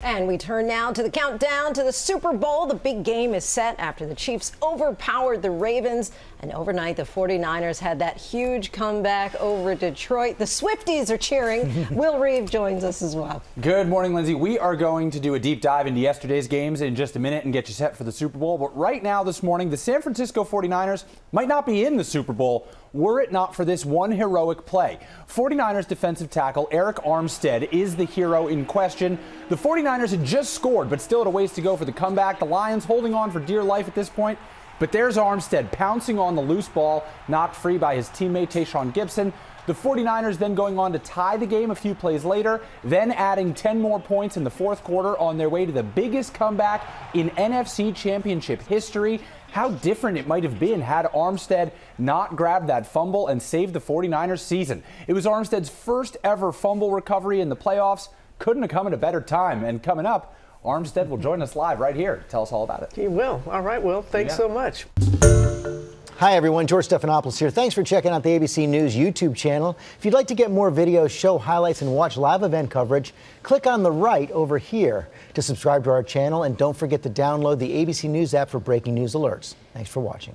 And we turn now to the countdown to the Super Bowl. The big game is set after the Chiefs overpowered the Ravens. And overnight, the 49ers had that huge comeback over Detroit. The Swifties are cheering. Will Reeve joins us as well. Good morning, Lindsay. We are going to do a deep dive into yesterday's games in just a minute and get you set for the Super Bowl. But right now, this morning, the San Francisco 49ers might not be in the Super Bowl were it not for this one heroic play. 49ers defensive tackle Arik Armstead is the hero in question. The 49ers had just scored, but still had a ways to go for the comeback. The Lions holding on for dear life at this point. But there's Armstead pouncing on the loose ball, knocked free by his teammate Tashaun Gipson. The 49ers then going on to tie the game a few plays later, then adding 10 more points in the fourth quarter on their way to the biggest comeback in NFC Championship history. How different it might have been had Armstead not grabbed that fumble and saved the 49ers season. It was Armstead's first ever fumble recovery in the playoffs. Couldn't have come at a better time. And coming up, Armstead will join us live right here. Tell us all about it. He will. All right, Will. Thanks yeah. so much. Hi, everyone. George Stephanopoulos here. Thanks for checking out the ABC News YouTube channel. If you'd like to get more videos, show highlights, and watch live event coverage, click on the right over here to subscribe to our channel. And don't forget to download the ABC News app for breaking news alerts. Thanks for watching.